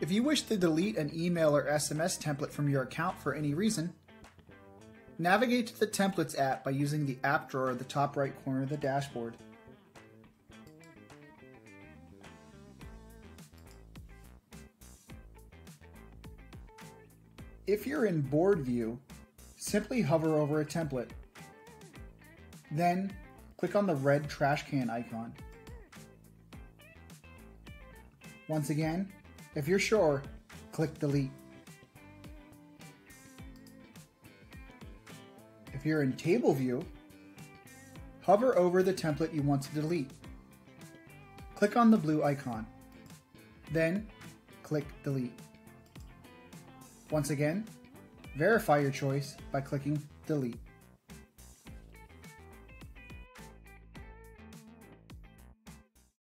If you wish to delete an email or SMS template from your account for any reason, navigate to the Templates app by using the app drawer at the top right corner of the dashboard. If you're in Board View, simply hover over a template. Then, click on the red trash can icon. Once again, if you're sure, click Delete. If you're in Table View, hover over the template you want to delete. Click on the blue icon. Then, click Delete. Once again, verify your choice by clicking Delete.